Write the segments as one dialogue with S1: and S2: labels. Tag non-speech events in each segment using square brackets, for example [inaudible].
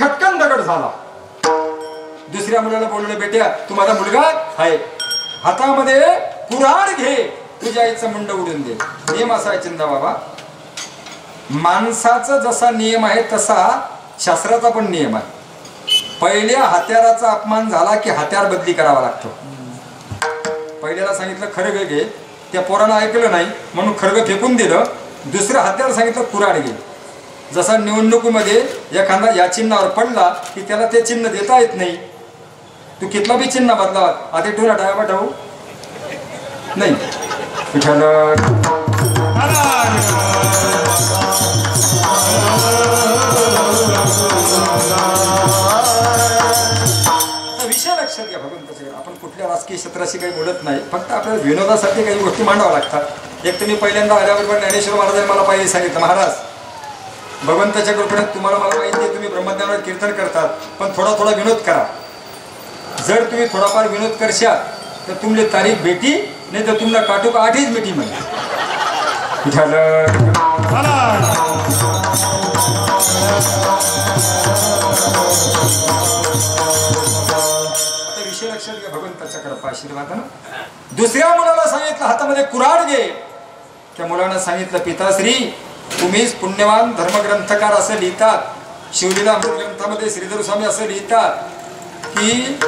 S1: खटकन दगड झाला. दुसऱ्या मुलाला बोलले बेट्या तू माझा मुलगा आहे. हातामध्ये कुऱ्हाड घे. तुझ्या आईचं मुंड उडून दे. नियम असा आहे चिंता बाबा. माणसाचा जसा नियम आहे तसा शास्त्राचा पण नियम आहे. पहिल्या हत्याराचा अपमान झाला की हत्यार बदली करावा लागतो. पहिल्याला सांगितलं खरग घे त्या पोरानं ऐकलं नाही म्हणून खरग फेकून दिलं. दुसरं हत्यार सांगितलं कुराड घे. जसा निवडणुकीमध्ये एखादा या चिन्हावर पडला की त्याला ते चिन्ह देता येत नाही. तू कितला बी चिन्ह बदला आता ठेवला डायबा ठाऊ नाही. विषय लक्षात घ्या भगवंताच्या आपण कुठल्या राजकीय क्षेत्राशी काही बोलत नाही. फक्त आपल्याला विनोदासाठी काही गोष्टी मांडाव्या लागतात. एक तर मी पहिल्यांदा आल्याबरोबर ज्ञानेश्वर महाराजांनी मला पहिले सांगितलं महाराज भगवंताच्या कृपेने तुम्हाला मला माहिती आहे तुम्ही ब्रह्मज्ञानावर कीर्तन करतात पण थोडा थोडा विनोद करा. जर तुम्ही थोडाफार विनोद करशाल तर तुमले तारीख भेटी नाही तर तुम्हाला काटूक आठीच मिठी म्हणजे झालं. आता विषय लक्षात घ्या भगवंताच्या कृपा आशीर्वादानं. दुसऱ्या मुलाला सांगितलं हातामध्ये कुऱ्हाड घे. त्या मुलानं सांगितलं पिताश्री तुम्हीच पुण्यवान धर्मग्रंथकार असं लिहितात. शिवलीला ग्रंथामध्ये श्रीधर स्वामी असं लिहितात की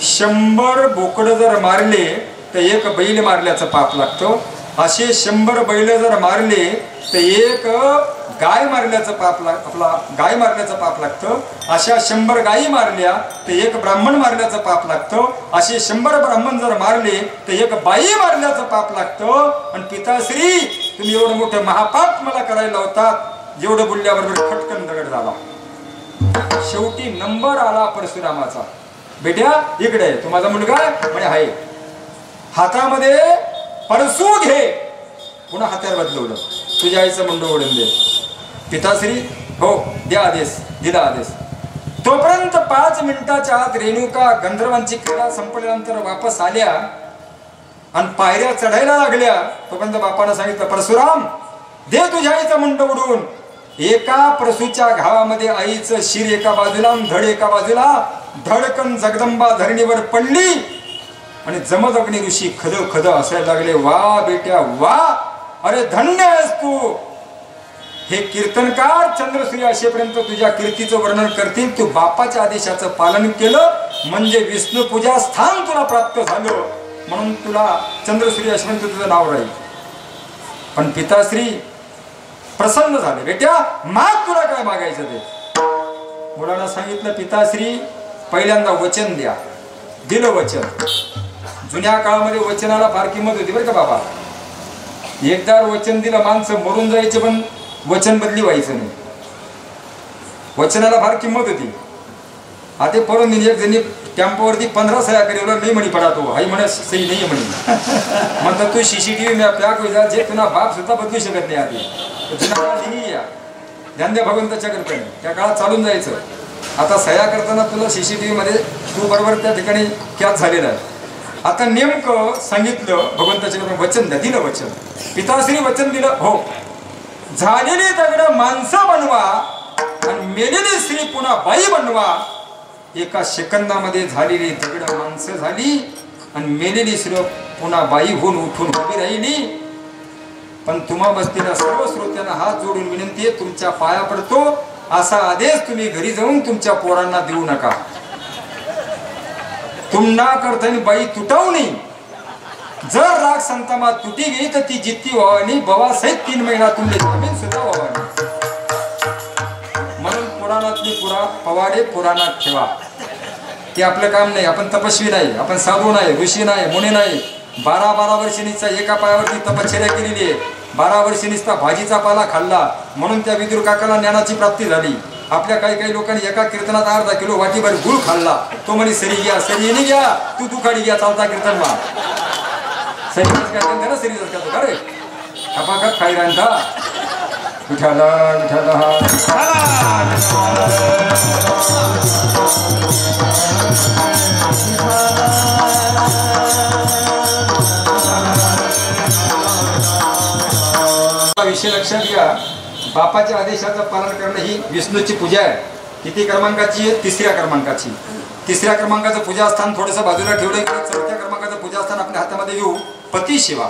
S1: शंभर बोकडं जर मारले तर एक बैल मारल्याचं पाप लागतो. असे शंभर बैल जर मारले तर एक गाय मारल्याचं पाप लाग आपला गाय मारल्याचं पाप लागतं. अशा शंभर गायी मारल्या तर एक ब्राह्मण मारल्याचं पाप लागतं. असे शंभर ब्राह्मण जर मारले तर एक बाई मारल्याचं पाप लागतं. आणि पिताश्री तुम्ही एवढं मोठं महापाप मला करायला लावतात जेवढं बोलल्याबरोबर खटकन दगड झाला. शेवटी नंबर आला परशुरामाचा. बेट्या इकडे तो माझा मुलगा म्हणे आहे हातामध्ये परसू घे. पुन्हा हात्यार बदलवलं. तुझ्या आईचं मुंड ओढून दे. पिताश्री हो द्या आदेश दिला आदेश. तोपर्यंत पाच मिनिटाच्या आत रेणुका गंधर्वांची क्रीडा संपल्यानंतर वापस आल्या. आणि पायऱ्या चढायला लागल्या. तोपर्यंत बापानं सांगितलं परशुराम दे तुझ्या आईचं मुंड उडून एका प्रसूच्या घावामध्ये आईचं शिर एका बाजूला धड एका बाजूला धडकन जगदंबा धरणीवर पडली. आणि जमदग्नी ऋषी खद खद असायला लागले वा बेट्या वा! अरे धन्य आहेस तू. हे कीर्तनकार चंद्रश्री असेपर्यंत तुझ्या कीर्तीचं वर्णन करतील. तू बापाच्या आदेशाचं पालन केलं म्हणजे विष्णू पूजा स्थान तुला प्राप्त झालं. म्हणून तुला चंद्रश्री असेपर्यंत तुझं नाव राहील. पण पिताश्री प्रसन्न झाले. बेट्या माग तुला काय मागायचं ते? मुलांना सांगितलं पिताश्री पहिल्यांदा वचन द्या. दिलं वचन. जुन्या काळामध्ये वचनाला फार किंमत होती बरं का बाबा. एकदा वचन दिलं माणसं मरून जायचे पण वचन बदली व्हायचं नाही. वचनाला फार किंमत होती. आता परत एक जणी टेम्पोवरती पंधरा सह्या करीवला मी म्हणी पडा तो आई म्हणे सही नाही म्हणे. म्हणतात तू सीसीटीव्ही मी पॅक होईल जे तुला बाप सुद्धा बदलू शकत नाही आधी. तुझ्या काळात लिही या. ध्यान द्या भगवंताच्या कृपेने. त्या काळात चालून जायचं. आता सह्या करताना तुला सीसीटीव्ही मध्ये तू बरोबर त्या ठिकाणी कॅच झालेला आहे. आता नेमकं सांगितलं भगवंताच्या कृपेने वचन द्या दिलं वचन. पिताश्री वचन दिलं हो. झालेली दगड माणसं बनवा आणि मेलेली स्त्री पुन्हा बाई बनवा. एका सेकंदामध्ये झालेली दगड माणसं झाली आणि मेलेली स्त्री पुन्हा बाई होऊन उठून उभी राहिली. पण तुम्हा बसलेल्या सर्व श्रोत्यांना हात जोडून विनंती आहे तुमच्या पाया पडतो. असा आदेश तुम्ही घरी जाऊन तुमच्या पोरांना देऊ नका. तुम्हा करताना बाई तुटावू नये. जर राग संतामा तुटी गेली तर ती जित्ती व्हावी बाबा सहित तीन महिना तुमले जमीन सुद्धा व्हावा. पुराणातली पुरा पवाडे पुराणात ठेवा. ते आपलं काम नाही आपण तपस्वी नाही आपण साधू नाही ऋषी नाही मुनी नाही. बारा बारा वर्षांनीचा एका पायावरती तपश्चर्या केलेली आहे. बारा वर्षांनीचा भाजीचा पाला खाल्ला म्हणून त्या विदुर काकाला ज्ञानाची प्राप्ती झाली. आपल्या काही काही लोकांनी एका कीर्तनात अर्धा किलो वाटीभर गुळ खाल्ला. तो म्हणे सरी घ्या सरी येणे घ्या तू दुखाडी घ्या चालता कीर्तन मा सरी काय त्यांना का रे? खाई रांधा. विठ्ठल विठ्ठल. विषय लक्षात घ्या. बापाच्या आदेशाचं पालन करणं ही विष्णूची पूजा आहे. किती क्रमांकाची आहे? तिसऱ्या क्रमांकाची. तिसऱ्या क्रमांकाचं पूजास्थान थोडंसं बाजूला ठेवलं चौथ्या क्रमांकाचं पूजास्थान आपल्या हातामध्ये घेऊ. पती सेवा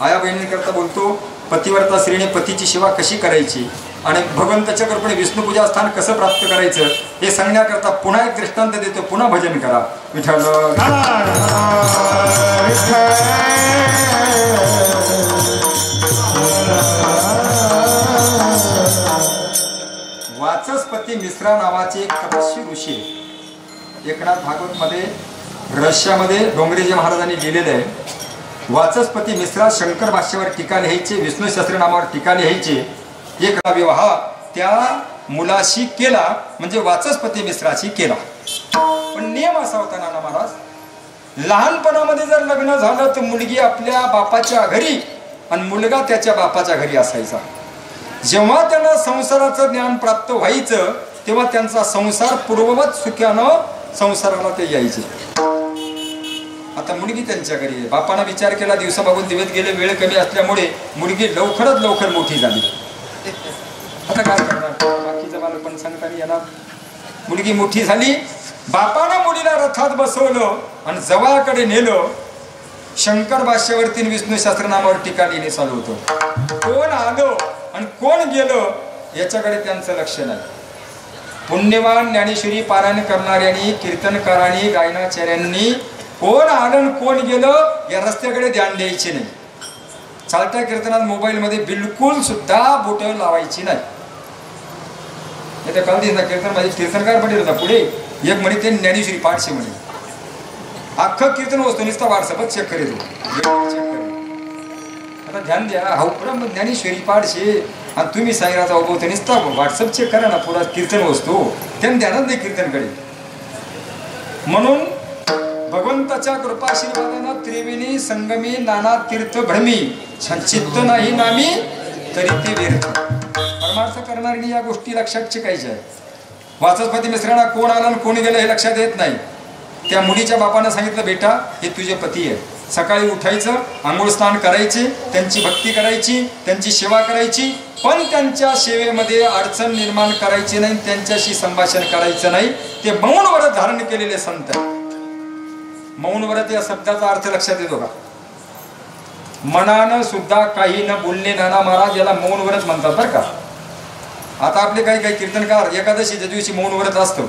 S1: आया बहिणींकरता बोलतो पतिवर्ता स्त्रीने पतीची सेवा कशी करायची? आणि भगवंताच्या कृपेने विष्णूपूजा स्थान कसं प्राप्त करायचं? हे सांगण्याकरता पुन्हा एक दृष्टांत देतो पुन्हा भजन करा. विठ्ठल. वाचस्पती मिश्रा नावाचे एक तपस्वी ऋषी आहे. एकनाथ भागवत मध्ये रशियामध्ये डोंगरेजी महाराजांनी लिहिलेलं आहे. वाचस्पती मिश्रा शंकर भाष्यावर टीका लिहायचे विष्णू शास्त्री नामावर टीका लिहायचे. एक विवाह त्या मुलाशी केला म्हणजे वाचस्पती मिश्राशी केला. पण नियम असा होता नाना महाराज लहानपणामध्ये जर लग्न झालं तर मुलगी आपल्या बापाच्या घरी आणि मुलगा त्याच्या बापाच्या घरी असायचा. जेव्हा त्यांना संसाराचं ज्ञान प्राप्त व्हायचं तेव्हा त्यांचा संसार पूर्ववत सुख्यानं संसाराला ते यायचे. आता मुलगी त्यांच्या घरी आहे. बापानं विचार केला दिवसा बघून दिवस गेले वेळ कमी असल्यामुळे मुलगी लवकरच लवकर मोठी झाली. आता काय करणार? बाकीचं मला पण सांगता येणार. मुलगी मोठी झाली बापानं मुलीला रथात बसवलं आणि जवळकडे नेलं. शंकर भाष्यावरती विष्णू शास्त्र नामावर टीका लिहिणे चालू होतं. कोण आलो आणि कोण गेलं याच्याकडे त्यांचं लक्ष नाही. पुण्यवान ज्ञानेश्वरी पारायण करणाऱ्यांनी कीर्तनकारांनी गायनाचार्यांनी कोण आलं कोण गेलं या रस्त्याकडे ध्यान द्यायचे नाही. चालत्या कीर्तनात मोबाईलमध्ये बिलकुल सुद्धा बोट लावायची नाही. नाही तर काल दिसला कीर्तन माझे कीर्तनकार पण होता पुढे. एक म्हणे ते ज्ञानेश्वरी पाठशे म्हणे. अख्खं कीर्तन वस्तू नुसता व्हॉट्सअपच चेक करीत आता ध्यान द्या हा उपक्रम ज्ञानेश्वरी पाठशे आणि तुम्ही साईराचा उभवतो नुसता व्हॉट्सअप चेक करा ना पुढे कीर्तन वस्तू. त्यांनी ध्यानच नाही कीर्तनकडे म्हणून भगवंताच्या कृपाशीर्वादानं त्रिवेणी संगमी नाना तीर्थ भ्रमी. चित्त नाही नामी तरी ते व्यर्थ. परमार्थ करणारी या गोष्टी लक्षात शिकायच्या आहे वाचस्पती मिश्रांना कोण आला आणि कोणी गेलं हे लक्षात येत नाही. त्या मुलीच्या बापानं सांगितलं बेटा हे तुझे पती आहे सकाळी उठायचं आंघोळ स्नान करायचे त्यांची भक्ती करायची त्यांची सेवा करायची पण त्यांच्या सेवेमध्ये अडचण निर्माण करायची नाही त्यांच्याशी संभाषण करायचं नाही. ते मौन व्रत धारण केलेले संत आहेत. मौन व्रत या शब्दाचा अर्थ लक्षात येतो का? मनानं सुद्धा काही न बोलणे नाना महाराज याला मौन व्रत म्हणतात बरं का. आता आपले काही काही कीर्तनकार एकादशीच्या दिवशी मौन व्रत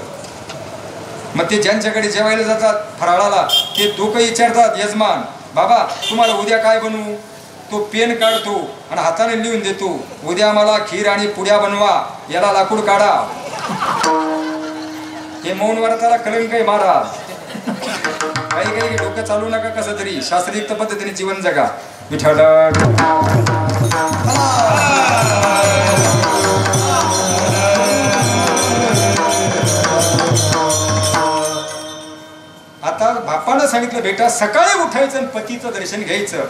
S1: मग ते ज्यांच्याकडे जेवायला जातात फराळाला ते दोघं विचारतात यजमान बाबा तुम्हाला उद्या काय बनवू? तो पेन काढतो आणि हाताने लिहून देतो उद्या मला खीर आणि पुड्या बनवा याला लाकूड काढा. हे मौन व्रताला कलंक आहे महाराज. काही काही डोकं चालू नका कसं तरी. शास्त्रीयुक्त पद्धतीने जीवन जगा. विठ्ठल आता बापानं सांगितलं बेटा सकाळी उठायचं आणि पतीचं दर्शन घ्यायचं.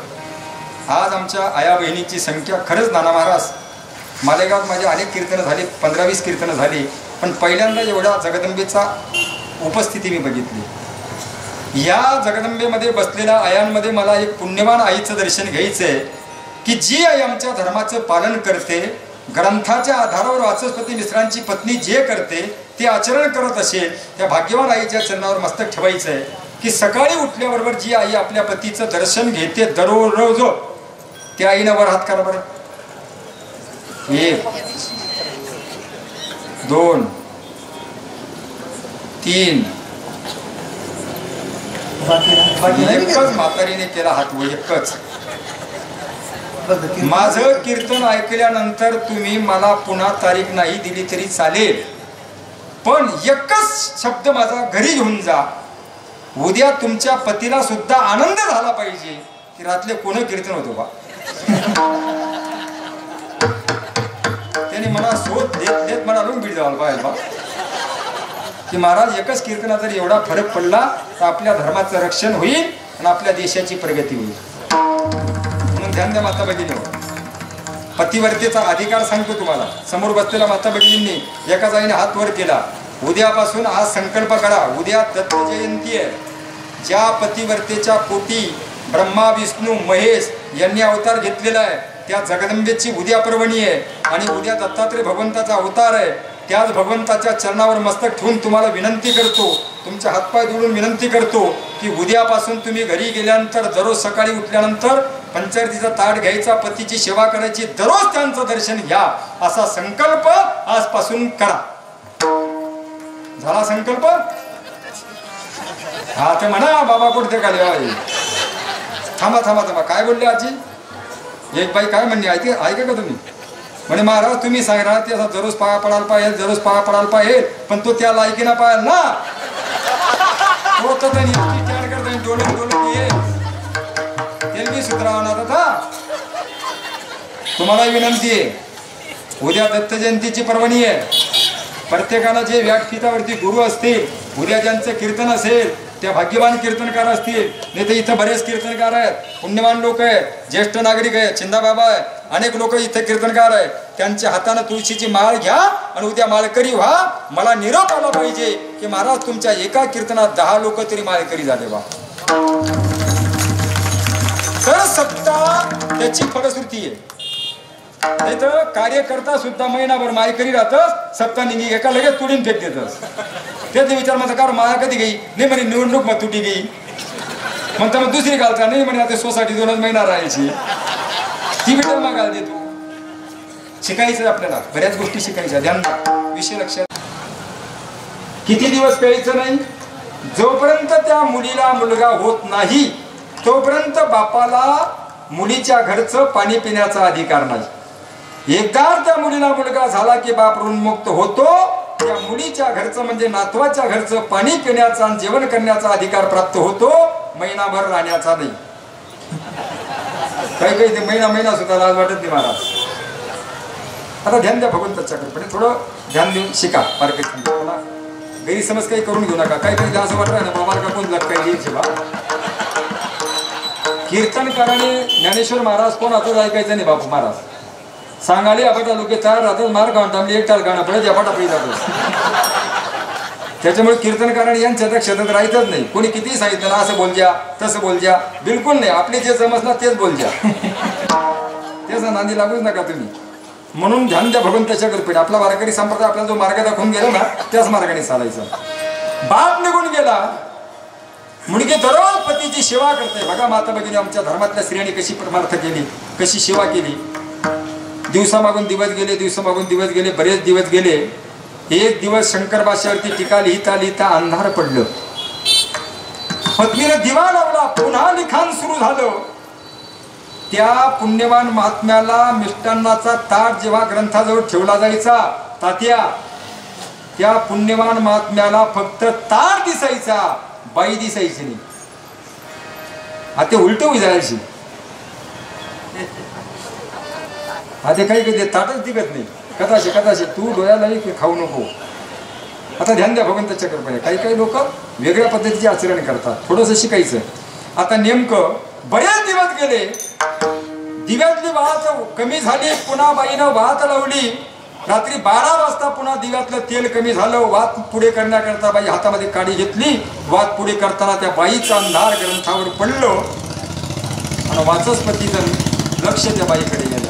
S1: आज आमच्या आया बहिणीची संख्या खरंच नाना महाराज. मालेगावात माझे अनेक कीर्तनं झाली पंधरा वीस कीर्तनं झाली पण पहिल्यांदा एवढ्या जगदंबेचा उपस्थिती मी बघितली. या जगदंबेमध्ये बसलेल्या आयांमध्ये मला एक पुण्यवान आईचं दर्शन घ्यायचं आहे की जी आई आमच्या धर्माचं पालन करते ग्रंथाच्या आधारावर वाचस्पती मिश्रांची पत्नी जे करते ते आचरण करत असेल त्या भाग्यवान आईच्या चरणावर मस्तक ठेवायचं आहे की सकाळी उठल्याबरोबर जी आई आपल्या पतीचं दर्शन घेते दररोज त्या आईनं वर हात करा बरं. एक दोन तीन एकच म्हातारीने केला हात वर एकच. माझं कीर्तन ऐकल्यानंतर तुम्ही मला पुन्हा तारीख नाही दिली तरी चालेल. पण एकच शब्द माझा घरी घेऊन जा. उद्या तुमच्या पतीला सुद्धा आनंद झाला पाहिजे. की रातले कोण कीर्तन होतो बा? त्याने मला शोध देत देत मला रूम बीड जावं पाहिजे बा. की महाराज एकच कीर्तनात जर एवढा फरक पडला तर आपल्या धर्माचं रक्षण होईल आणि आपल्या देशाची प्रगती होईल. म्हणून ध्यान द्या माता भगिनी हो. पतिवर्तेचा अधिकार सांगतो तुम्हाला. समोर बसलेल्या माता भगिनींनी एका जाईने हात वर केला. उद्यापासून आज संकल्प करा. उद्या दत्त जयंती आहे. ज्या पतिवर्तेच्या पोटी ब्रह्मा विष्णू महेश यांनी अवतार घेतलेला आहे त्या जगदंबेची उद्या पर्वणी आहे आणि उद्या दत्तात्रय भगवंताचा अवतार आहे. त्याच भगवंताच्या चरणावर मस्तक ठेवून तुम्हाला विनंती करतो तुमच्या हातपाय जोडून विनंती करतो की उद्यापासून तुम्ही घरी गेल्यानंतर दररोज सकाळी उठल्यानंतर पंचायतीचा ताट घ्यायचा पतीची सेवा करायची दररोज त्यांचं दर्शन घ्या. असा संकल्प आजपासून करा. झाला संकल्प? हा ते म्हणा बाबा कुठे का थांबा थांबा थांबा. काय बोलले आजी? एक बाई काय म्हणणे ऐक ऐका का तुम्ही? म्हणे महाराज तुम्ही सांगणार ते असं दररोज पाया पडायला पाहिजे दररोज पाया पडायला पाहिजे पण तो त्या लायकीना पाहिजे ना. तो तर त्यांनी इतकी त्याड डोळे डोलून डोलून ये ते मी सुधरावणार आता तुम्हाला विनंती आहे उद्या दत्त जयंतीची पर्वणी आहे. प्रत्येकाला जे व्यासपीठावरती गुरु असतील उद्या ज्यांचं कीर्तन असेल त्या भाग्यवान कीर्तनकार असतील. नाही तर इथं बरेच कीर्तनकार आहेत. पुण्यवान लोक आहेत. ज्येष्ठ नागरिक आहेत. चिंदाबाबा आहे अनेक लोक इथे कीर्तनकार आहेत. त्यांच्या हातानं तुळशीची माळ घ्या आणि उद्या माळकरी व्हा. मला निरोप आला पाहिजे की महाराज तुमच्या एका कीर्तनात दहा लोक तरी माळकरी झाले वा तर सत्ता त्याची फलश्रुती आहे. नाही तर कार्यकर्ता सुद्धा महिनाभर मायकरी राहतस. सत्ता निघी एका लगेच तुडीन फेक देतस. त्याचे विचार म्हणता कारण माया कधी गई नाही म्हणे निवडणूक मग तुटी गई म्हणता मग दुसरी घालता नाही म्हणे आता सोसायटी दोनच महिना राहायची. ती विचार मग घालते तू शिकायचं आपल्याला. बऱ्याच गोष्टी शिकायच्या. ध्यान विषय लक्षात किती दिवस प्यायचं नाही? जोपर्यंत त्या मुलीला मुलगा होत नाही तोपर्यंत बापाला मुलीच्या घरचं पाणी पिण्याचा अधिकार नाही. एकदा त्या मुलीला मुलगा झाला की बाप ऋणमुक्त होतो त्या मुलीच्या घरचं म्हणजे नातवाच्या घरचं पाणी पिण्याचा आणि जेवण करण्याचा अधिकार प्राप्त होतो महिनाभर राहण्याचा नाही. काही काही ते महिना महिना सुद्धा लाज वाटत नाही महाराज. आता ध्यान द्या भगवंताच्या कृपेने थोडं ध्यान देऊन शिका. मार्केट मला गैरसमज काही करून घेऊ नका. काही काही असं वाटतं ना बाबा का कोण लटकाय येईल शिवा. कीर्तनकाराने ज्ञानेश्वर महाराज कोण आता ऐकायचं नाही बापू महाराज. सांगाले आपण लोक चार राहतात मार गावून थांबली एक टाल गाणं पडत यापाट आपली जातो. त्याच्यामुळे कीर्तनकाराने यांच्या त्या क्षेत्रात राहायचंच नाही. कोणी कितीही सांगितलं ना असं बोलजा तसं बोलजा बिलकुल नाही. आपले जे समजणार तेच बोलजा तेच नांदी लागूच नका तुम्ही. म्हणून ध्यान द्या भगवंताच्या कृपेने आपला वारकरी संप्रदाय आपल्याला जो मार्ग दाखवून गेला ना त्याच मार्गाने चालायचं. बाप निघून गेला. मुलगी दररोज पतीची सेवा करते. बघा माता भगिनी आमच्या धर्मातल्या स्त्रियांनी कशी परमार्थ केली कशी सेवा केली. दिवसामागून दिवस गेले दिवसामागून दिवस गेले बरेच दिवस गेले. एक दिवस शंकर भाषेवरती टीका लिहिता लिहिता अंधार पडलं. पत्नीने दिवा लावला पुन्हा लिखाण सुरू झालं. त्या पुण्यवान महात्म्याला मिष्टान्नाचा ताट जेव्हा ग्रंथाजवळ ठेवला जायचा तात्या त्या पुण्यवान महात्म्याला फक्त ताट दिसायचा बाई दिसायची नाही. आता उलट होई जायची आता काही काही ताटच दिगत नाही. कदाचित कदाचित तू डोळ्याला की खाऊ नको. आता ध्यान द्या भगवंत चक्रपणे. काही काही लोक वेगळ्या पद्धतीचे आचरण करतात. थोडंसं शिकायचं. आता नेमकं बऱ्याच दिवस गेले. दिव्यातली वाहत कमी झाली. पुन्हा बाईनं वाहत लावली. रात्री बारा वाजता पुन्हा दिव्यातलं तेल कमी झालं. वात पुढे करण्याकरता बाई हातामध्ये काडी घेतली. वात पुढे करताना त्या बाईचा अंधार ग्रंथावर पडलो. आणि वाचस्पतीचं लक्ष त्या बाईकडे गेलं.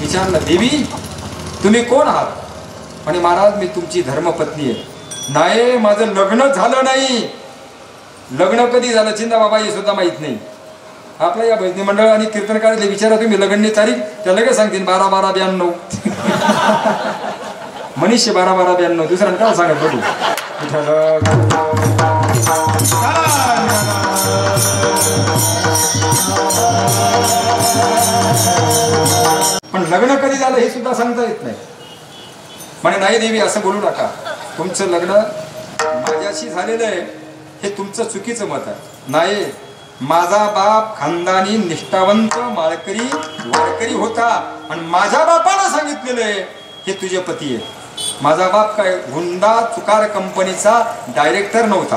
S1: विचारलं देवी तुम्ही कोण आहात? आणि महाराज मी तुमची धर्मपत्नी आहे. नाही माझं लग्न झालं नाही. लग्न कधी झालं? चिंता बाबा हे सुद्धा माहीत नाही. आपल्या या भजनी मंडळ आणि कीर्तनकारातले विचारा तुम्ही लग्ननी तारीख त्या लगेच सांगतील बारा बारा ब्याण्णव. [laughs] मनीषे बारा बारा ब्याण्णव दुसऱ्यानं काय सांगत बघू विठ्ठल पण लग्न कधी झालं हे सुद्धा सांगता येत नाही. म्हणे नाही देवी असं बोलू नका. तुमचं लग्न माझ्याशी झालेलं आहे. हे तुमचं चुकीचं मत आहे. नाही. माझा बाप खानदानी निष्ठावंत माळकरी वारकरी होता. आणि माझ्या बापानं सांगितलेलं आहे हे तुझे पती आहे माझा बाप काय हुंडा चुकार कंपनीचा डायरेक्टर नव्हता.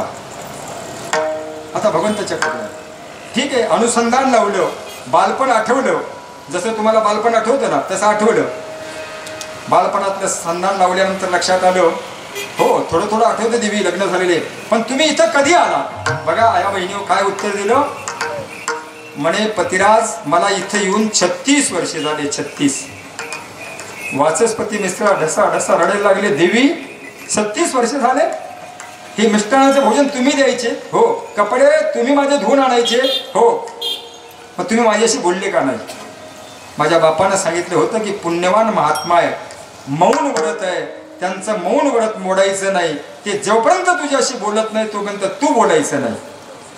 S1: आता भगवंताच्या ठीक आहे अनुसंधान लावलं बालपण आठवलं जसं तुम्हाला बालपण आठवतं ना तसं आठवलं. बालपणातलं संधान लावल्यानंतर लक्षात आलं हो थोडं थोडं आठवतं देवी लग्न झालेले. पण तुम्ही इथं कधी आला? बघा या बहिणी काय उत्तर दिलं? म्हणे पतिराज मला इथं येऊन छत्तीस वर्षे झाले छत्तीस. वाचस्पती मिस्त्रा ढसा ढसा रडायला लागले देवी छत्तीस वर्षे झाले? हे मिष्टानाचे भोजन तुम्ही द्यायचे? हो कपडे तुम्ही माझे धुवून आणायचे? हो. मग तुम्ही माझ्याशी बोलले का नाही? माझ्या बापानं सांगितलं होतं की पुण्यवान महात्मा आहे. मौन व्रत आहे. त्यांचं मौन व्रत मोडायचं नाही. ते जोपर्यंत तुझ्याशी बोलत नाही तोपर्यंत तू बोलायचं नाही.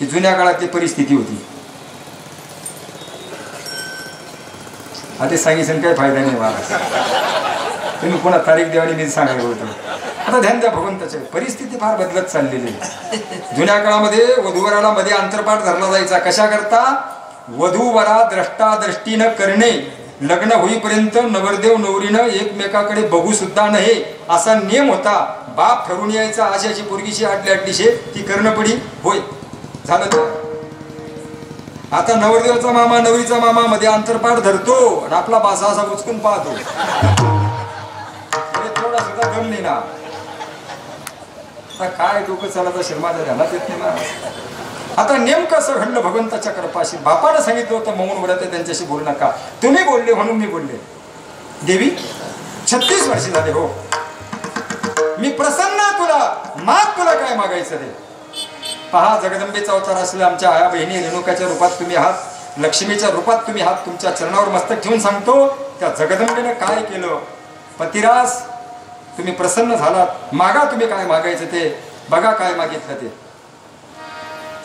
S1: ही जुन्या काळातली परिस्थिती होती. आता सांगितलं काही फायदा नाही महाराज तुम्ही पुन्हा तारीख देवाने मी सांगायला होतं आता ध्यान द्या भगवंताच्या परिस्थिती फार बदलत चाललेली आहे. जुन्या काळामध्ये वधूवराला मध्ये अंतरपाठ धरला जायचा. कशा करता वधूवरा द्रष्टा दृष्टीनं करणे लग्न होईपर्यंत नवरदेव नवरीनं एकमेकाकडे बघू सुद्धा नये असा नियम होता. बाप ठरून यायचा आशाची पोरगीशी आटली आटलीशे ती करणं पडी. होय. झालं तर? आता नवरदेवचा मामा नवरीचा मामा मध्ये अंतरपाठ धरतो आणि आपला बासा असा उचकून पाहतो. थोडा सुद्धा दम नाही ना. आता काय डोकं चालायचा शर्माचा झाला तेच नाही ना. आता नेमकं असं घडलं भगवंताच्या कृपाशी. बापानं सांगितलं होतं मौन व्रत त्यांच्याशी बोलू नका. तुम्ही बोलले म्हणून मी बोलले. देवी छत्तीस वर्ष झाले हो. मी प्रसन्न तुला. माग तुला काय मागायचं ते? पहा जगदंबेचा अवतार असलेल्या आमच्या आया बहिणी रेणुकाच्या रूपात तुम्ही आहात. लक्ष्मीच्या रूपात तुम्ही आहात. तुमच्या चरणावर मस्तक ठेवून सांगतो त्या जगदंबेनं काय केलं? पतिरास तुम्ही प्रसन्न झालात. मागा तुम्ही काय मागायचं ते? बघा काय मागितलं ते.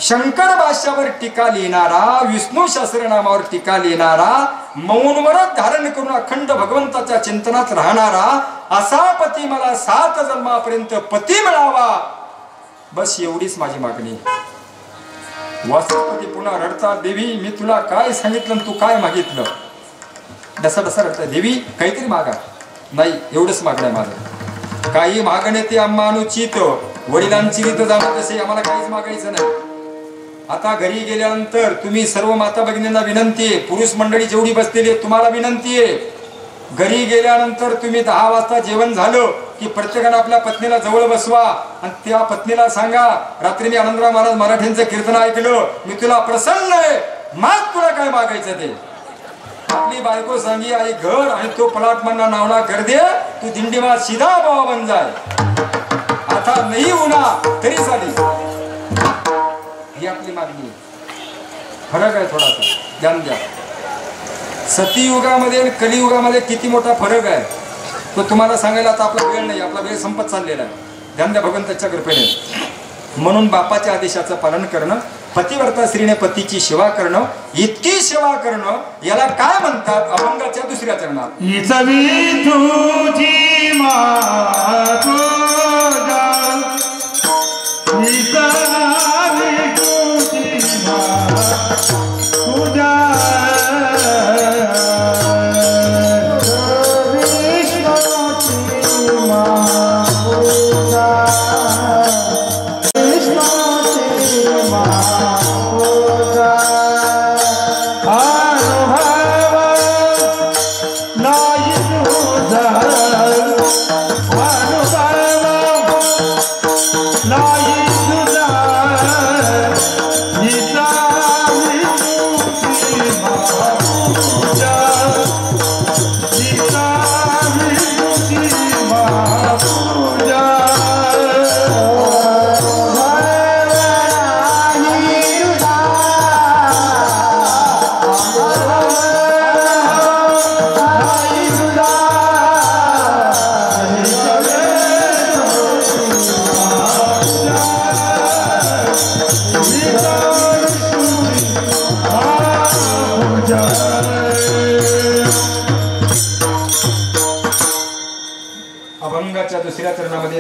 S1: शंकर भाषावर टीका लिहिणारा विष्णू सहस्रनामावर टीका लिहिणारा मौनवरच धारण करून अखंड भगवंताच्या चिंतनात राहणारा असा पती मला सात जन्मापर्यंत पती मिळावा. बस एवढीच माझी मागणी. वास्तवपती पुन्हा रडता देवी मी तुला काय सांगितलं तू काय मागितलं? डसा डसा रडता देवी काहीतरी मागा. नाही एवढंच मागणं आहे माझं. काही मागणे ते आम्हा अनुचित. वडिलांची रीत जाणं तसे आम्हाला काहीच मागायचं नाही. आता घरी गेल्यानंतर तुम्ही सर्व माता भगिनींना विनंती आहे पुरुष मंडळी जेवढी बसलेली आहे तुम्हाला विनंती आहे. घरी गेल्यानंतर तुम्ही दहा वाजता जेवण झालं की प्रत्येकानं आपल्या पत्नीला जवळ बसवा आणि त्या पत्नीला सांगा रात्री मी आनंदराव महाराज मराठींचं कीर्तन ऐकलं मी तुला प्रसन्न आहे. माग तुला काय मागायचं ते? आपली बायको सांगी आई घर आणि तो पलाट मन्ना नावना कर दे तू दिंडीमा सीधा बाबा बन जाय. आता नाही होणार तरी चालेल. ही आपली मागणी आहे. फरक आहे थोडासा. ध्यान द्या सतीयुगामध्ये आणि कलियुगामध्ये किती मोठा फरक आहे तो तुम्हाला सांगायला आता आपला वेळ नाही आपला वेळ संपत चाललेला आहे. ध्यान द्या भगवंताच्या कृपेने. म्हणून बापाच्या आदेशाचं पालन करणं पतिव्रता स्त्रीने पतीची सेवा करणं इतकी सेवा करणं याला काय म्हणतात? अभंगाच्या दुसऱ्या चरणात.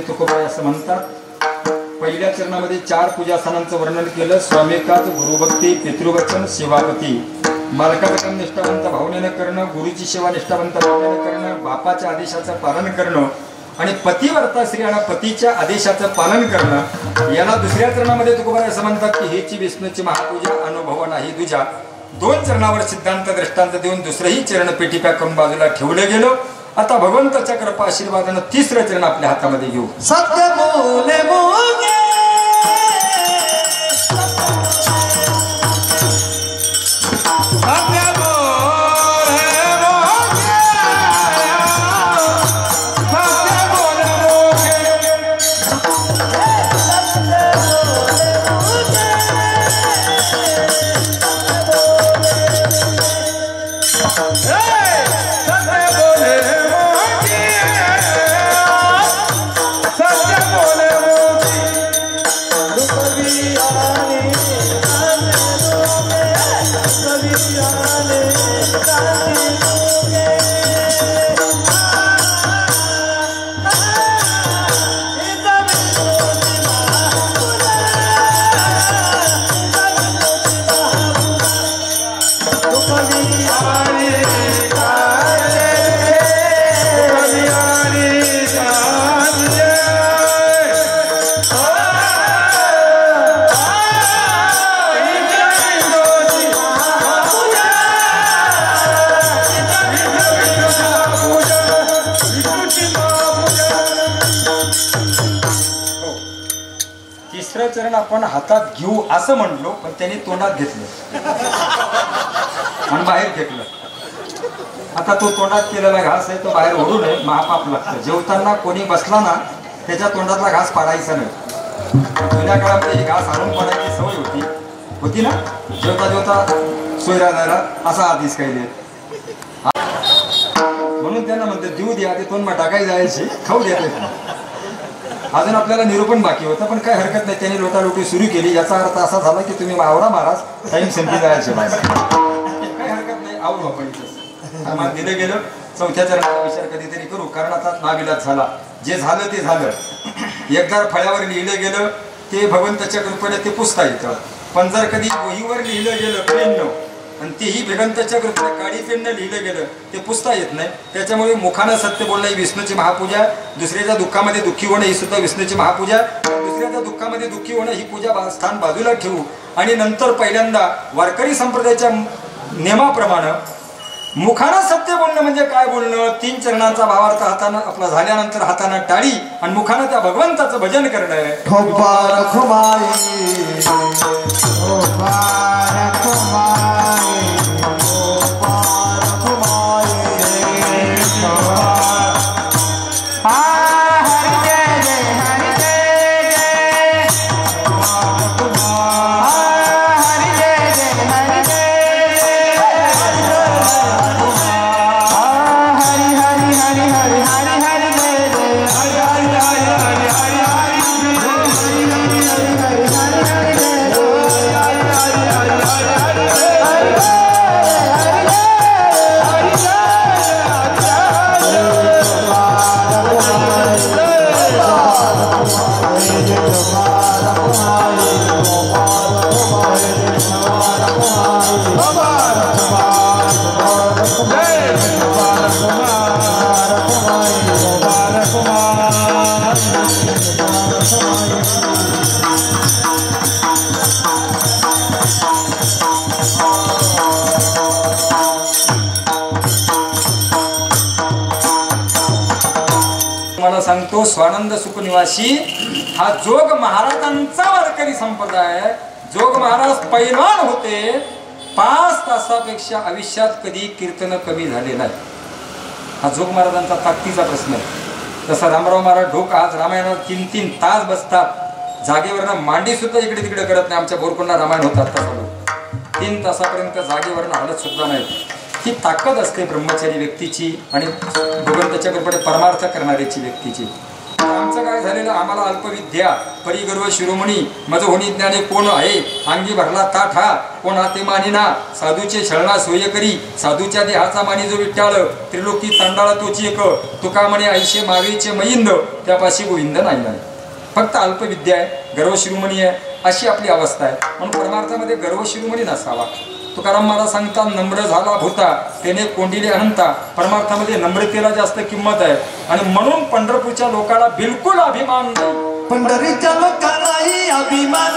S1: चरणामध्ये तुकोबाई असं म्हणतात. पहिल्या चरणामध्ये चार पूजास्थानांचं वर्णन केलं. स्वामिकात गुरुभक्ती पितृवचन सेवापती मालकाचं निष्ठावंत भावनेनं करणं गुरुची सेवा निष्ठावंत भावनेनं करणं बापाच्या आदेशाचं पालन करणं आणि पतिवर्ता स्त्रियांना पतीच्या आदेशाचं पालन करणं. याला दुसऱ्या चरणामध्ये तुकोबाई असं म्हणतात की हेची विष्णूची महापूजा अनुभव नाही दुजा दोन चरणावर सिद्धांत दृष्टांत देऊन दुसरंही चरण पेटिका करून बाजूला ठेवलं गेलं. आता भगवंताच्या कृपा आशीर्वादानं तिसरं चरण आपल्या हातामध्ये घेऊ.
S2: सत्य बोले बोले
S1: हातात घेऊ असं म्हणलो पण त्यांनी तोंडात घेतलं. आणि बाहेर फेकलं. आता तो तोंडात केलेला घास आहे तो बाहेर ओढू नये महापाप लागतं. जेवताना कोणी बसला ना त्याच्या तोंडातला घास पाडायचा नाही. जुन्या काळामध्ये घास आणून पडायची सवय होती. होती ना? जेवता जेवता सोयरा जायला असा आधीच काही देत म्हणून त्यांना म्हणते देऊ द्या ते तोंड टाकाय जायची खाऊ द्या अजून आपल्याला निरूपण बाकी होतं पण काही हरकत नाही. त्यांनी लोटालोटी सुरू केली. याचा अर्थ असा झाला की तुम्ही मावरा महाराज टाईम संपी जायचे बाहेर काय हरकत नाही. आवड आपण आम्हाला दिलं गेलं. चौथ्या चरणाचा विचार कधीतरी करू. कारण आता नाविलाज झाला. जे झालं ते झालं. एकदा फळ्यावर लिहिलं गेलं ते भगवंताच्या कृपेने ते पुसता येतं. पण जर कधी वहीवर लिहिलं गेलं पेननं आणि तेही भगवंताच्या कृपेने काळी पेननं लिहिलं गेलं. ते पुसता येत नाही. त्याच्यामुळे मुखानं सत्य बोलणं ही विष्णूची महापूजा दुसऱ्याच्या दुःखामध्ये दुःखी होणं ही सुद्धा विष्णूची महापूजा दुसऱ्याच्या दुःखामध्ये दुःखी होणं ही पूजा स्थान बाजूला ठेवू. आणि नंतर पहिल्यांदा वारकरी संप्रदायाच्या नियमाप्रमाणे मुखानं सत्य बोलणं म्हणजे काय बोलणं? तीन चरणांचा भावार्थ हातानं आपला झाल्यानंतर हातानं टाळी आणि मुखानं त्या भगवंताचं भजन करणं. स्वानंद सुखनिवासी हा जोग महाराजांचा वारकरी संप्रदाय जोग महाराज पैलवान होते. पाच तासापेक्षा आयुष्यात कधी कीर्तन कमी झाले नाही. हा जोग महाराजांचा ताकदीचा प्रश्न आहे. जसा रामराव महाराज ढोक आज रामायणात तीन तीन तास बसतात. जागेवरनं मांडी सुद्धा इकडे तिकडे करत नाही. आमच्या बोरकोंडा रामायण होतात तसं लोक तीन तासापर्यंत जागेवरनं हलत सुद्धा नाही. ही ताकद असते ब्रह्मचारी व्यक्तीची आणि भगवंताच्या कृपेने परमार्थ करणाऱ्याची व्यक्तीची. आमचं काय झालेलं? आम्हाला अल्पविद्या परिगर्व शिरोमणी मज होणी ज्ञाने कोण आहे? अंगी भरला ताठा हा. कोण हाते मानिना. साधूचे छळणा सोय करी. साधूच्या देहाचा मानी जो विट्टाळ त्रिलोकी तांडाळा तोची एक. तुका म्हणे ऐशे मावेचे मयिंद. त्यापाशी गोविंद नाही नाही फक्त अल्पविद्या आहे गर्व शिरोमणी आहे अशी आपली अवस्था आहे. म्हणून परमार्थामध्ये गर्व शिरोमणी नसावा. तुकाराम मला सांगता नम्र झाला भूता त्याने कोंडिले अनंता परमार्थामध्ये नम्रतेला जास्त किंमत आहे. आणि म्हणून पंढरपूरच्या लोकांना बिलकुल अभिमान नाही.
S2: पंढरीच्या लोकांनाही अभिमान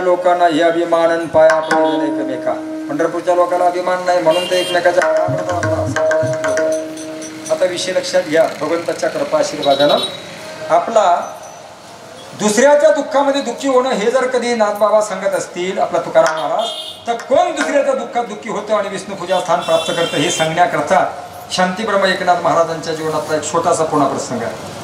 S1: पंढरपूरच्या लोकांना हे अभिमान पाया पडलेला एकमेका. पंढरपूरच्या लोकांना अभिमान नाही म्हणून ते एकमेकाच्या आता विषय लक्षात घ्या भगवंताच्या कृपा आशीर्वादानं. आपला दुसऱ्याच्या दुःखामध्ये दुःखी होणं हे जर कधी नाथबाबा सांगत असतील आपला तुकाराम महाराज तर कोण दुसऱ्याच्या दुःखात दुःखी होतं आणि विष्णू पूजा स्थान प्राप्त करतं हे सांगण्याकरता शांतीब्रह्म एकनाथ महाराजांच्या जीवनातला एक छोटासा पुन्हा प्रसंग आहे.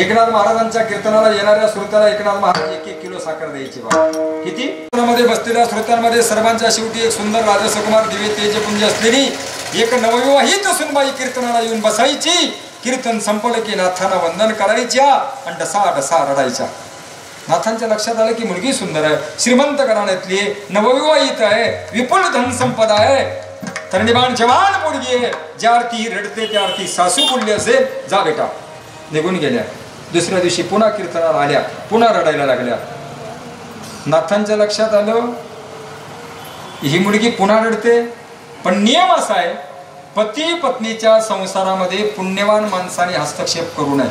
S1: एकनाथ महाराजांच्या कीर्तनाला येणाऱ्या श्रोत्याला एकनाथ महाराज एक एक किलो साखर द्यायची बा किती? मध्ये बसलेल्या श्रोत्यांमध्ये सर्वांच्या शेवटी एक सुंदर राजसकुमार दिवे तेजपुंज असलेली एक नवविवाहित सुनबाई कीर्तनाला येऊन बसायची. कीर्तन संपलं की नाथांना वंदन करायच्या आणि डसा डसा रडायच्या. नाथांच्या लक्षात आलं की मुलगी सुंदर आहे श्रीमंत घराण्यातली नवविवाहित आहे विपुल धनसंपदा आहे. तरणीबाण जवान मुलगी आहे. ज्या आरती रडते त्या आरती सासू बोलली असेल. जा बेटा निघून गेल्या. दुसऱ्या दिवशी पुन्हा कीर्तनाला आल्या पुन्हा रडायला लागल्या. नाथांच्या लक्षात आलं ही मुलगी पुन्हा रडते. पण नियम असा आहे पती पत्नीच्या संसारामध्ये पुण्यवान माणसाने हस्तक्षेप करू नये.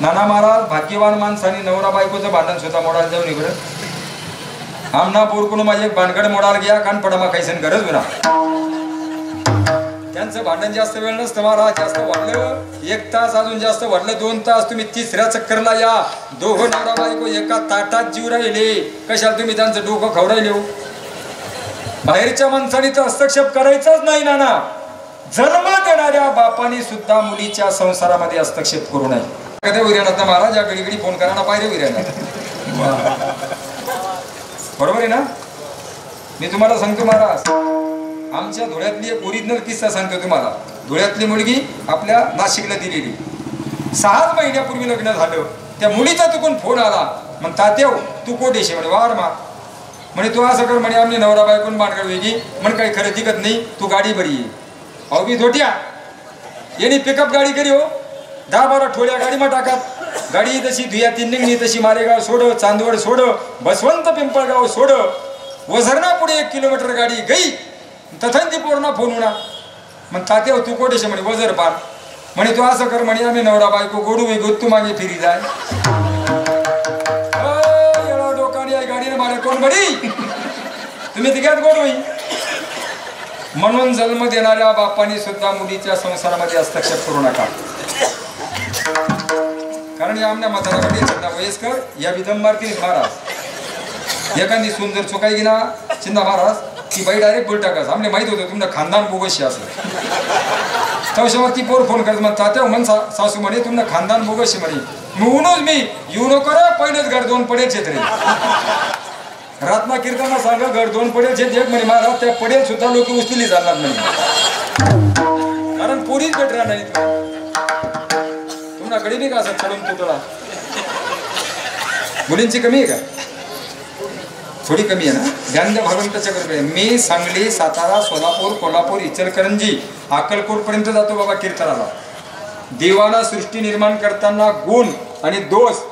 S1: नाना महाराज भाग्यवान माणसाने नवरा बायकोचं भांडण स्वतः मोडायला जाऊन इकडं आमना पोरकून माझे भानगड मोडायला घ्या कान पडमा काहीसन गरज बिना त्यांचं भांडण जास्त वेळ नसतं महाराज. जास्त वाढलं एक तास अजून जास्त वाढलं दोन तास तुम्ही तिसऱ्या चक्करला या. दोघं नवरा बायको एका ताटात जीव राहिले. कशाला तुम्ही त्यांचं डोकं खवरायले हो? बाहेरच्या माणसाने तर हस्तक्षेप करायचाच नाही नाना. जन्म देणाऱ्या बापाने सुद्धा मुलीच्या संसारामध्ये हस्तक्षेप करू नये. कधी विर्यानाथ महाराज या घडी फोन करा ना पाहिजे विर्यानाथ बरोबर आहे ना? मी तुम्हाला सांगतो महाराज. आमच्या धुळ्यातली एक ओरिजिनल किस्सा सांगतो तुम्हाला. धुळ्यातली मुलगी आपल्या नाशिकला दिलेली. सहाच महिन्यापूर्वी लग्न झालं. त्या मुलीचा चुकून फोन आला. मग तात्याव तू कोटेशे म्हणे वार मा म्हणे तू असं कर म्हणे आम्ही नवरा बायकून मांडगड वेगळी म्हण काही खरं दिकत नाही. तू गाडी बरी ये. अहो मी धोट्या. येणे पिकअप गाडी करी हो. दहा बारा ठोळ्या गाडीमा टाकात गाडी तशी धुया तीन निघणी तशी मारेगाव सोड चांदवड सोड बसवंत पिंपळगाव सोड. वझरणा पुढे एक किलोमीटर गाडी गई. तथन ती फोन होणार मग तात्या तू कोटेशे म्हणे वजर पार. म्हणे तू असं कर म्हणे आम्ही नवरा बायको गोडू वेगो तू मागे फिरी जाय. डोकाने आई गाडीने मारे कोण बडी? तुम्ही तिघ्यात गोड होई म्हणून जन्म देणाऱ्या बापाने सुद्धा मुलीच्या संसारामध्ये हस्तक्षेप करू नका. कारण या आमच्या मतारामध्ये चिंता वयस्कर या विदंबारतील महाराज. एखादी सुंदर चुकाई गेला चिंता महाराज. ती बाई डायरेक्ट बोल टाकायचं आमने माहीत होतं तुमचं खानदान बोगशी असं. तेव्हा ती पोर फोन करत मग त्या हो, म्हण सा- सासू म्हणे तुमनं खानदान बोगशी म्हणे. म्हणूनच मी येऊ नको पहिलेच घर दोन पडेल क्षेत्रे रातना कीर्तना सांगा घर दोन पडेल शेत एक म्हणे महाराज त्या पडेल सुद्धा लोक उचलेली जाणार म्हणे कारण पोरीच भेटणार नाही तुम्हाला तुमच्याकडे नाही का असं चढून तुटला? मुलींची कमी आहे का? थोडी कमी आहे ना? ध्यान भगवंत भगवंताच्या मी सांगली सातारा सोलापूर कोल्हापूर इचलकरंजी अक्कलकोट पर्यंत जातो बाबा कीर्तनाला. देवाला सृष्टी निर्माण करताना गुण आणि दोष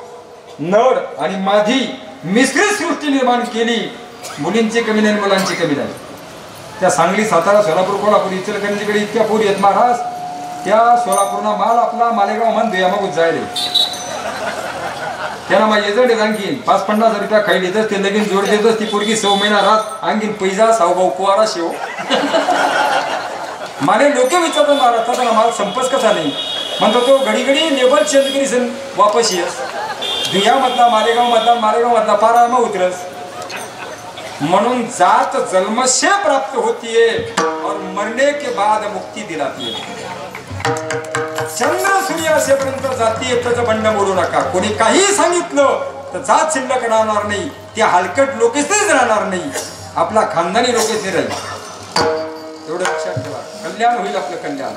S1: नर आणि माधी मिश्रित सृष्टी निर्माण केली. मुलींची कमी नाही मुलांची कमी नाही. त्या सांगली सातारा सोलापूर कोल्हापूर इचलकरंजीकडे इतक्या पूर येत महाराज. त्या सोलापूरना माल आपला मालेगाव मन या मग जायले. त्यांना माझी येजडे आणखीन पाच पन्नास हजार रुपया खाई देतच ते लगीन जोड देतच ती पोरगी सव महिना राहत आणखीन पैजा सावभाऊ कुवारा शिव. [laughs] माले लोक विचारतात महाराज तर मला संपच कसा नाही? म्हणतो तो घडी घडी नेबल चेंज करी सन वापस येस. दुयामधला मालेगाव मधला मालेगाव मधला पारा मग उतरस. म्हणून जात जन्मशे प्राप्त होतीये और मरने के बाद मुक्ती दिलाती चंद्र सूर्य असेपर्यंत जाती त्याचं बंड बोलू नका. कोणी काही सांगितलं तर जात शिल्लक राहणार नाही. ते हलकट लोकेसनीच राहणार नाही. आपला खानदानी लोकेसनी राहील. एवढं लक्षात ठेवा. कल्याण होईल आपलं कल्याण.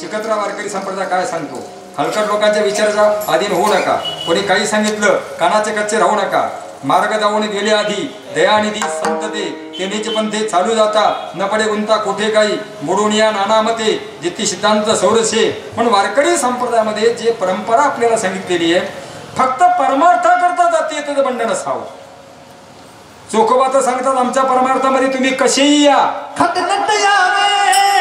S1: शिकत्रा वारकरी संप्रदाय काय सांगतो? हलकट लोकांच्या विचाराच्या अधीन होऊ नका. कोणी काही सांगितलं कानाचे कच्चे राहू नका. मार्ग जाऊन गेले आधी दयानिधी संत दे तेनेचे पंथे चालू जाता. न पडे गुंता कुठे काही? बुडून या नानामध्ये जिथे सिद्धांत सौरसे पण वारकरी संप्रदायामध्ये जे परंपरा आपल्याला सांगितलेली आहे फक्त परमार्थाकरता जाते त्याचं बंडन असावं. चोखोबा तर सांगतात आमच्या परमार्थामध्ये तुम्ही कसेही या.
S2: खतरत यावे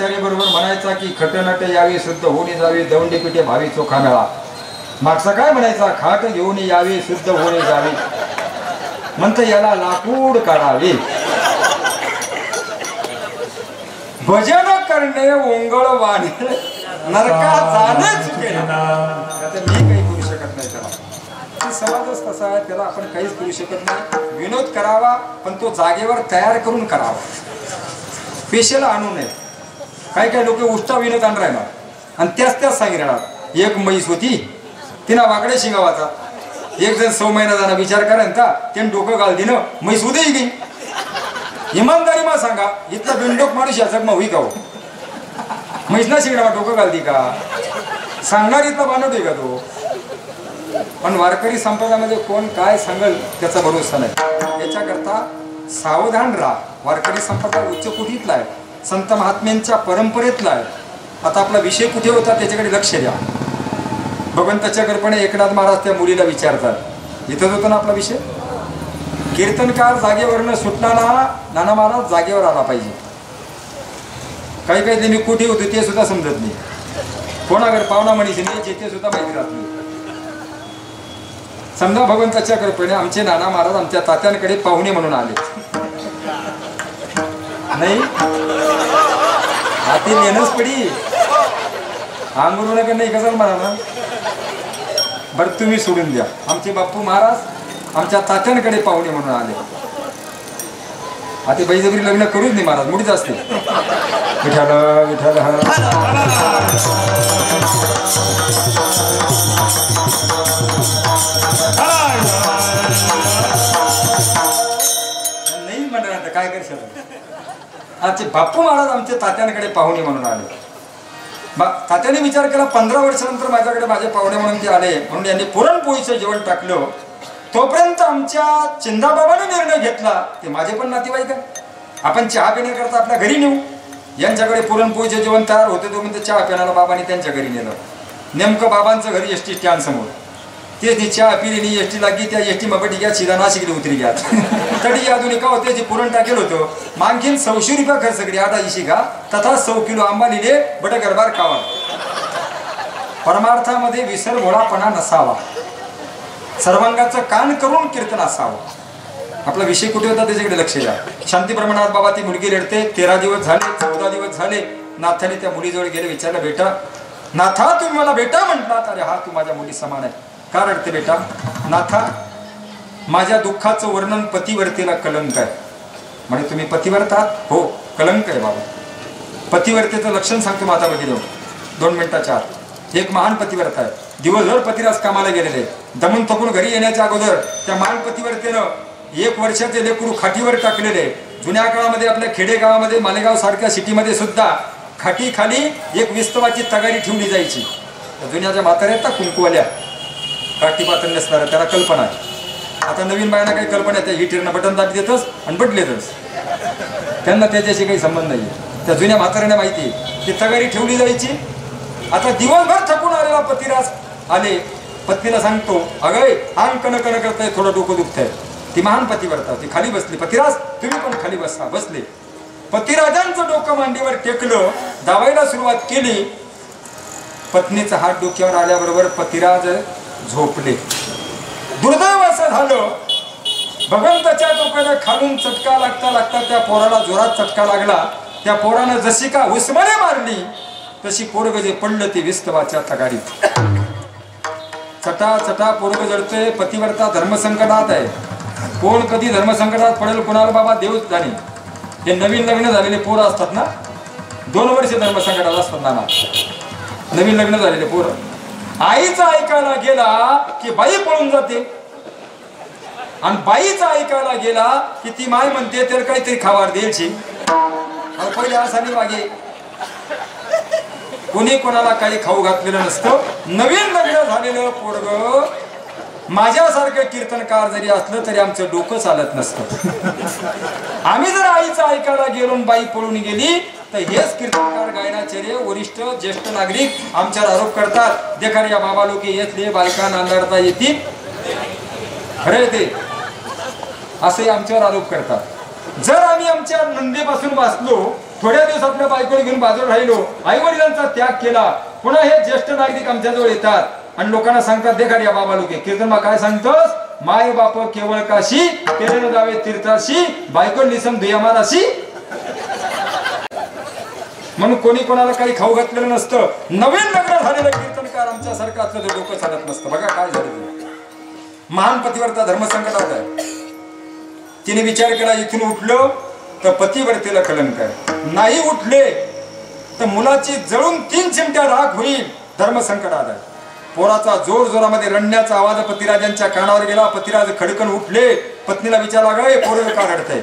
S1: बरोबर म्हणायचा की खटनट यावी शुद्ध होणे जावे दौंडी पिठे भावी चोखा मेळा. मागचा काय म्हणायचा? खाट घेऊन यावे शुद्ध होणे जावे. म्हणत याला लाकूड काढावे. भजन करणे ओंगळ वाणे नरका जाणच मी काही करू शकत नाही त्याला. समाजच तसा आहे त्याला आपण काहीच करू शकत नाही. विनोद करावा पण तो जागेवर तयार करून करावा. पेशल आणू नये. काही काही लोक उष्टा विनत आण राहणार आणि त्याच त्याच सांगितणार एक म्हैस होती तिना वाकडे शिंगावाचा. एक जण सौ महिना जाणार विचार करेन का त्यानं डोकं घाल दिनं म्हैस उदय गेली. इमानदारी मा सांगा इथला बिंडोक माणूस याचं मग होई का हो? म्हैस ना शिंगडा डोकं घालती का? सांगणार इथला बांधवतोय का तो? पण वारकरी संप्रदायामध्ये कोण काय सांगल त्याचा भरोसा नाही. याच्याकरता सावधान राहा. वारकरी संप्रदाय उच्च कुठीतला आहे. संत महात्म्यांच्या परंपरेतला आहे. आता आपला विषय कुठे होता त्याच्याकडे लक्ष द्या. भगवंताच्या कर्पणे एकनाथ महाराज त्या मुलीला विचारतात. इथंच होतो ना आपला विषय? कीर्तनकार जागेवरनं सुटणारा नाना महाराज जागेवर आला पाहिजे. काही काही ते मी कुठे होते ते सुद्धा समजत नाही. कोणाकडे पाहुणा म्हणीचे नाही ते सुद्धा माहिती राहत नाही. समजा भगवंताच्या कृपेने आमचे नाना महाराज आमच्या तात्यांकडे पाहुणे म्हणून आले. नाही. हाती नेणंच पडी आंघोळ का नाही? कसं म्हणाला बरं तुम्ही सोडून द्या. आमचे बाप्पू महाराज आमच्या तात्यांकडे पाहुणे म्हणून आले. आता बैजबरी लग्न करूच नाही महाराज मुडीच असते. विठाल विठाल काय करशाल? आमचे बाप्पू महाराज आमच्या तात्यांकडे पाहुणे म्हणून आले. बा तात्याने विचार केला पंधरा वर्षानंतर माझ्याकडे माझे पाहुणे म्हणून ते आले. म्हणून यांनी पुरणपोळीचं जेवण टाकलं. तोपर्यंत आमच्या चिंदाबाबाने निर्णय घेतला. ते माझे पण नातेवाईक आहे आपण चहा पिण्याकरता आपल्या घरी नेऊ. यांच्याकडे पुरणपोळीचं जेवण तयार होते तोपर्यंत चहा पिण्याला बाबांनी त्यांच्या घरी नेलं. नेमकं बाबांचं घरी एस टी स्टँड समोर तेच नी चहा पिली एस त्या एस टी घ्या सीधा नाशिकली उतरी घ्या. तडी अजून का होते जे पुरण टाकेल होतं. मागीन सौशे रुपया खर्च करी आता इशी का तथा सौ किलो आंबा लिहिले बट गरबार खावा परमार्थामध्ये विसर भोळापणा नसावा. सर्वांगाचं कान करून कीर्तन असावं. आपला विषय कुठे होता त्याच्याकडे लक्ष द्या. शांती प्रमाणात बाबा ती मुलगी रडते. तेरा दिवस झाले चौदा दिवस झाले. नाथाने त्या मुलीजवळ गेले विचारलं बेटा नाथा तुम्ही मला बेटा म्हणतात. अरे हा तू माझ्या मुली समान आहे. का रडते बेटा. नाथा माझ्या दुःखाचं वर्णन पतिवर्तेला कलंक आहे. म्हणजे तुम्ही पतिवर्त आहात? हो कलंक आहे बाबा. पतिवर्तेचं लक्षण सांगतो माता बघितलं दोन मिनिटाच्या आत. एक महान पतिव्रत आहे. दिवसभर पतिराज कामाला गेलेले. दमून थकून घरी येण्याच्या अगोदर त्या महान पतिवर्तेनं एक वर्षाचे लेकरू खाटीवर टाकलेले. जुन्या काळामध्ये आपल्या खेडेगावामध्ये मालेगाव सारख्या सिटीमध्ये सुद्धा खाटी खाली एक विस्तवाची तगारी ठेवली जायची. जुन्याच्या जुन्या ज्या म्हाताऱ्या आहेत ना कुंकूवाल्या काठी नसणार त्याला कल्पना आहे. आता नवीन बायांना काही कल्पना आहे त्या हिटरनं बटन दाबी देतच आणि बटलेतच त्यांना त्याच्याशी काही संबंध नाही त्या जुन्या म्हाताऱ्यांना माहिती आहे ती तगारी ठेवली जायची. आता दिवसभर थकून आलेला पतिराज आले. पत्नीला सांगतो अगय अंग कण कण करताय थोडं डोकं दुखतंय. ती महान पतिव्रता ती खाली बसली. पतिराज तुम्ही पण खाली बसा. बसले. पतिराजांचं डोकं मांडीवर टेकलं. दावायला सुरुवात केली. पत्नीचा हात डोक्यावर आल्याबरोबर पतिराज झोपले दुर्दैव असं झालं भगवंताच्या डोक्याला खालून चटका लागता लागता त्या पोराला जोरात चटका लागला. त्या पोरानं जशी का उस्माने मारली तशी पोरग जे पडलं ते विस्तवाच्या तगारीत. चटा चटा पोरग जडतोय पतिव्रता धर्मसंकटात आहे. कोण कधी धर्मसंकटात पडेल कोणाला बाबा देऊच जाणे. हे नवीन लग्न झालेले पोरं असतात ना? दोन वर्ष धर्मसंकटात असतात ना नवीन लग्न झालेले पोरं. आईचा ऐकायला गेला की बाई पळून जाते. आणि बाईचा ऐकायला गेला की ती माय म्हणते तर काहीतरी खावार द्यायची. पहिले असा मागे कोणी कोणाला काही खाऊ घातलेलं नसतं. नवीन लग्न झालेलं पोरग माझ्यासारखं कीर्तनकार जरी असलं तरी आमचं डोकं चालत नसतं. आम्ही जर आईचं ऐकायला गेलो बाई पळून गेली तर हेच कीर्तनकार गायनाचार्य वरिष्ठ ज्येष्ठ नागरिक आमच्यावर आरोप करतात. देखा या बाबा लोक येतले बायका नांदाडता येतील. खरं ते. असे आमच्यावर आरोप करतात. जर आम्ही आमच्या नंदीपासून वाचलो थोड्या दिवस आपल्या बायकोला घेऊन बाजूला राहिलो आई वडिलांचा त्याग केला पुन्हा हे ज्येष्ठ नागरिक आमच्याजवळ येतात. आणि लोकांना सांगतात देखा रे या बाबा लोके कीर्तन काय सांगतोस? माय बाप केवळ काशी केलेलं जावे तीर्थाशी बायको निसम दुयामादाशी म्हणून कोणी कोणाला काही खाऊ घातलेलं नसतं. नवीन लग्न झालेलं कीर्तनकार आमच्या सारखं असलं तर डोकं चालत नसतं. बघा काय झालं महान पतिव्रता धर्मसंकटात आहे. तिने विचार केला इथून उठलो तर पतिव्रतेला कलंक आहे. नाही उठले तर मुलाची जळून तीन चिमट्या राख होईल. धर्मसंकटात आहे. पोराचा जोर जोरामध्ये रडण्याचा आवाज पतिराजांच्या कानावर गेला. पतिराज खडकन उठले. पत्नीला विचारला गे पोरग का रडतय?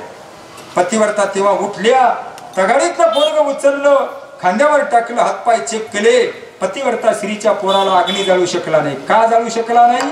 S1: पतीवरता तेव्हा उठल्या. तगाडीतलं पोरग उचललं. खांद्यावर टाकलं हातपाय चेक केले पतीवरता स्त्रीच्या पोराला अग्नी जाळू शकला नाही. का जाळू शकला नाही?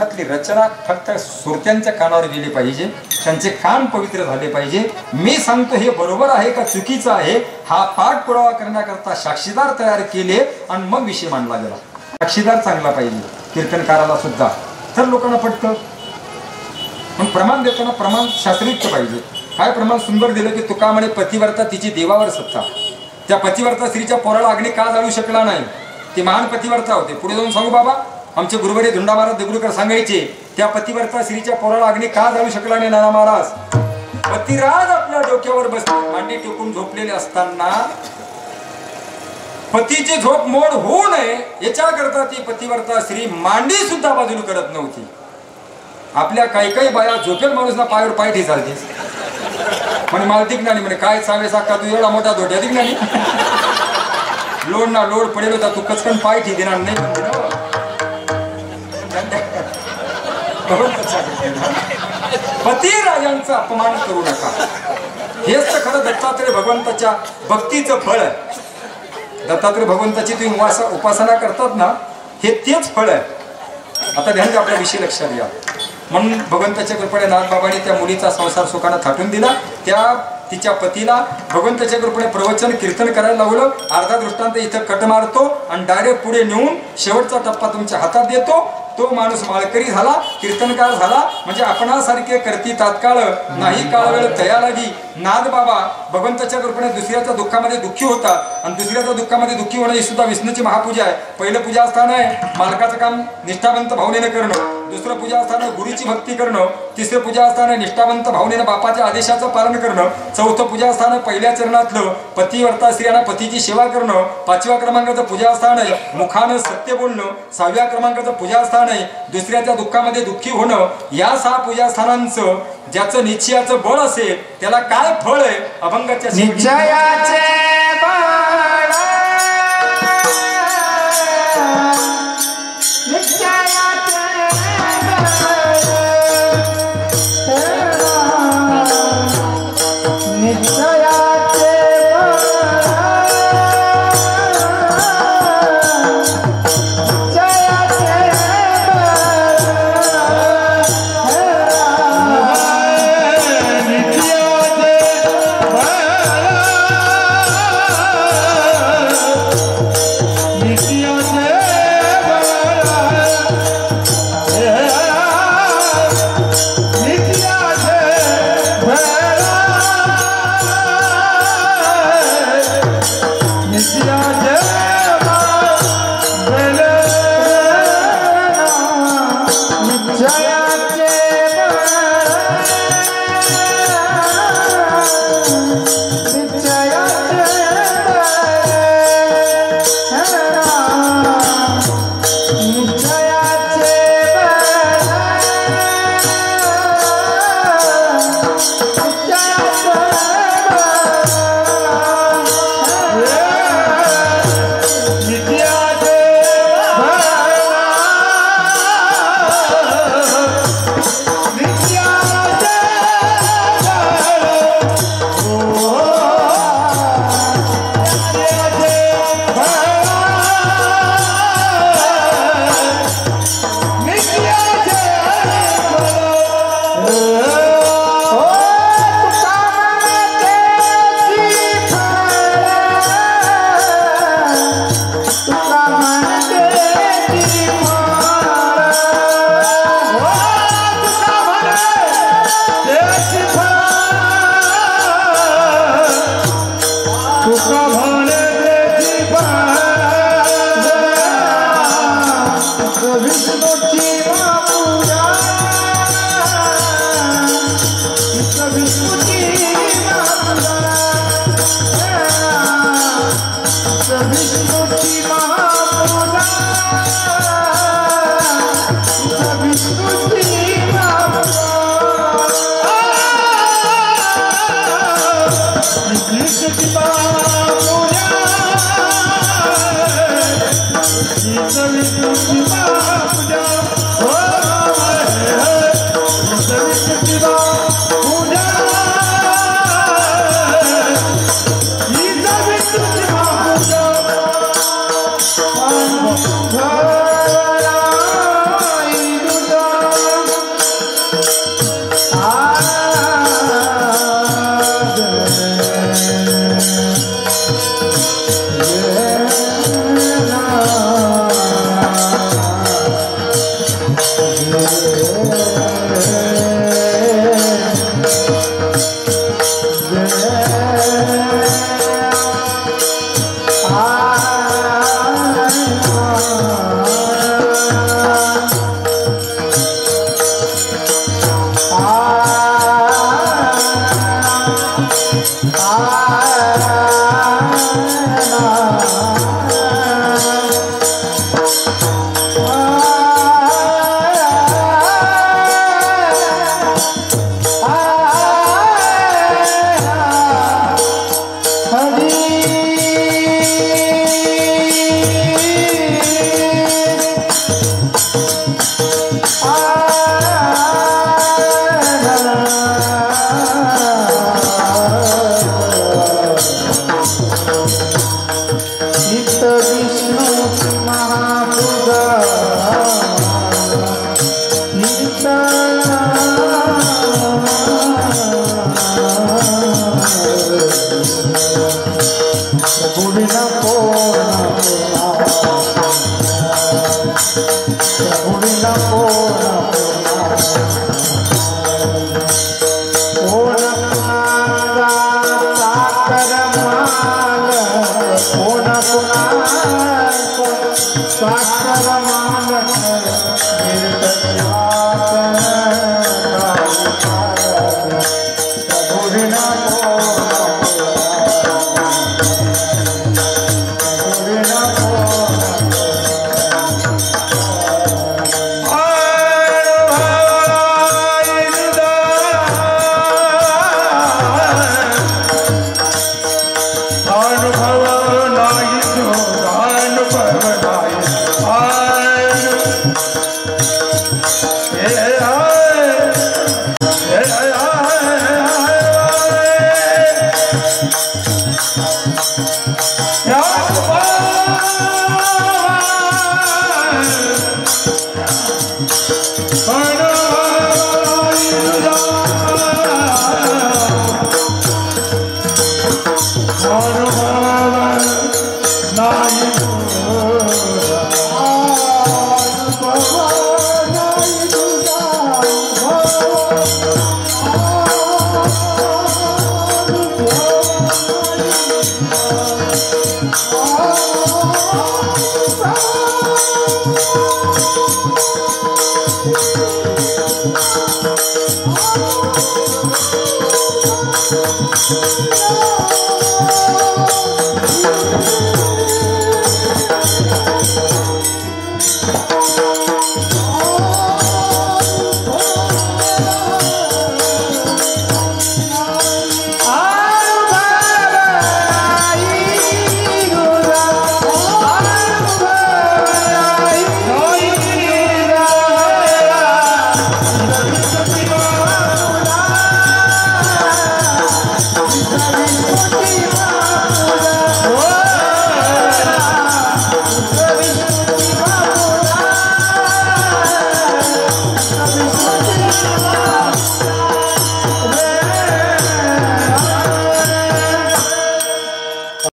S1: मुखातली रचना फक्त सुरत्यांच्या कानावर गेली पाहिजे. त्यांचे कान पवित्र झाले पाहिजे. मी सांगतो हे बरोबर आहे का? चुकीचं आहे. हा पाठपुरावा करण्याकरता साक्षीदार तयार केले आणि मग विषय मांडला गेला. साक्षीदार चांगला पाहिजे. कीर्तनकाराला सुद्धा. तर लोकांना पटतं. पण प्रमाण देताना प्रमाण शास्त्रयुक्त पाहिजे. काय प्रमाण सुंदर दिलं की तुका म्हणे पतिवर्ता तिची देवावर सत्ता. त्या पतिवर्ता स्त्रीच्या पोराला अग्नी का जाळू शकला नाही? ती महान पतिवर्ता होते. पुढे जाऊन सांगू बाबा. आमचे गुरुवारी धुंडा महाराज दगडूकर सांगायचे त्या पतिव्रता स्त्रीच्या पोराला अग्नी का जाऊ शकला नाही नाना महाराज? पतिराज आपल्या डोक्यावर बसले. मांडी टेकून झोपलेले असताना पतीची झोप मोड होऊ नये याच्याकरता ती पतिव्रता स्त्री मांडी सुद्धा बाजूला करत नव्हती. आपल्या काही काही बाया झोपेल माणूसना पायावर पाय ठेचालतीस म्हणे मला दिग्नानी म्हणे काय चावे साका तू एवढा मोठा धोट्या दिग्नानी लोड ना लोड पडेल होता तू कचकन पायठी देणार नाही. म्हणते पती राजांचा अपमान करू नका. हेच तर खरं दत्तात्रय भगवंताच्या भक्तीचं फळ आहे. दत्तात्रय भगवंताची तुम्ही उपास उपासना करतात ना हे तेच फळ आहे. आता ध्यान द्या आपल्या विषयी लक्षात घ्या. म्हणून भगवंताच्या कृपेने नाथबाबांनी त्या मुलीचा संसार सुखानं थाटून दिला. त्या तिच्या पतीला भगवंताच्या कृपेने प्रवचन कीर्तन करायला लावलं. अर्धा दृष्टांत इथं कट मारतो आणि डायरेक्ट पुढे नेऊन शेवटचा टप्पा तुमच्या हातात देतो. तो माणूस माळकरी झाला कीर्तनकार झाला म्हणजे आपणासारखे करती तात्काळ नाही काळ वेळ तया लागी नाद बाबा भगवंताच्या कृपेने दुसऱ्याच्या दुःखामध्ये दुःखी होता आणि दुसऱ्याच्या दुःखामध्ये दुःखी होणं ही सुद्धा विष्णूची महापूजा आहे. पहिलं पूजास्थान आहे मालकाचं काम निष्ठावंत भावनेनं करणं. दुसरं पूजास्थान आहे गुरुची भक्ती करणं. तिसरं पूजास्थान आहे निष्ठावंत भावनेनं बापाच्या आदेशाचं पालन करणं. चौथं पूजा स्थान पहिल्या चरणातलं पतिवर्ता स्त्रियांना पतीची सेवा करणं. पाचव्या क्रमांकाचं पूजास्थान आहे मुखानं सत्य बोलणं. सहाव्या क्रमांकाचं पूजास्थान दुसऱ्याच्या दुःखामध्ये दुःखी होणं या सहा पूजास्थानांचं ज्याचं निश्चयाचं बळ असेल त्याला काय फळ आहे? अभंगाच्या
S2: निश्चयाचे